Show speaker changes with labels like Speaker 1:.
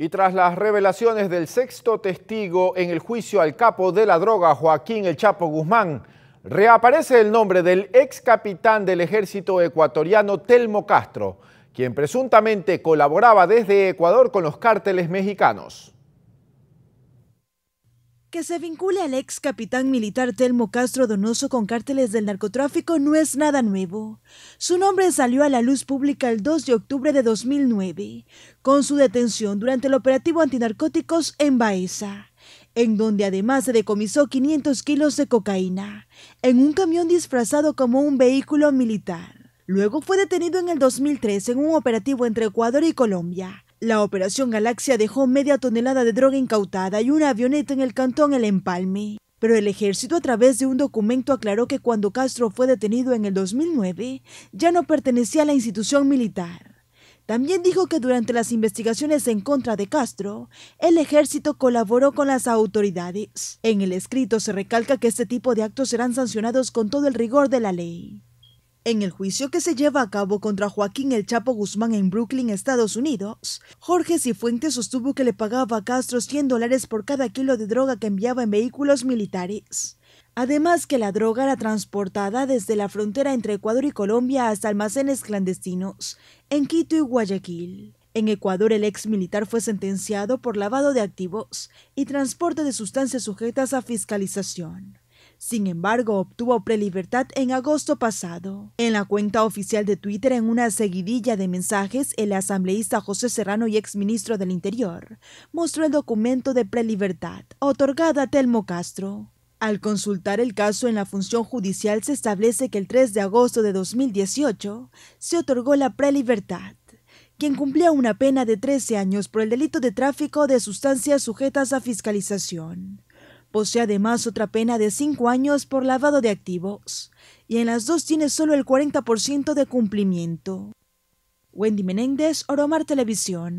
Speaker 1: Y tras las revelaciones del sexto testigo en el juicio al capo de la droga, Joaquín El Chapo Guzmán, reaparece el nombre del ex capitán del ejército ecuatoriano Telmo Castro, quien presuntamente colaboraba desde Ecuador con los cárteles mexicanos.
Speaker 2: Que se vincule al ex capitán militar Telmo Castro Donoso con cárteles del narcotráfico no es nada nuevo. Su nombre salió a la luz pública el 2 de octubre de 2009, con su detención durante el operativo antinarcóticos en Baeza, en donde además se decomisó 500 kilos de cocaína, en un camión disfrazado como un vehículo militar. Luego fue detenido en el 2003 en un operativo entre Ecuador y Colombia la Operación Galaxia dejó media tonelada de droga incautada y una avioneta en el cantón El Empalme. Pero el ejército a través de un documento aclaró que cuando Castro fue detenido en el 2009 ya no pertenecía a la institución militar. También dijo que durante las investigaciones en contra de Castro, el ejército colaboró con las autoridades. En el escrito se recalca que este tipo de actos serán sancionados con todo el rigor de la ley. En el juicio que se lleva a cabo contra Joaquín El Chapo Guzmán en Brooklyn, Estados Unidos, Jorge Cifuentes sostuvo que le pagaba a Castro 100 dólares por cada kilo de droga que enviaba en vehículos militares. Además que la droga era transportada desde la frontera entre Ecuador y Colombia hasta almacenes clandestinos en Quito y Guayaquil. En Ecuador el ex militar fue sentenciado por lavado de activos y transporte de sustancias sujetas a fiscalización. Sin embargo, obtuvo prelibertad en agosto pasado. En la cuenta oficial de Twitter, en una seguidilla de mensajes, el asambleísta José Serrano y exministro del Interior mostró el documento de prelibertad otorgada a Telmo Castro. Al consultar el caso en la función judicial se establece que el 3 de agosto de 2018 se otorgó la prelibertad quien cumplía una pena de 13 años por el delito de tráfico de sustancias sujetas a fiscalización. Posee además otra pena de cinco años por lavado de activos, y en las dos tiene solo el 40% de cumplimiento. Wendy Menéndez, Oromar Televisión.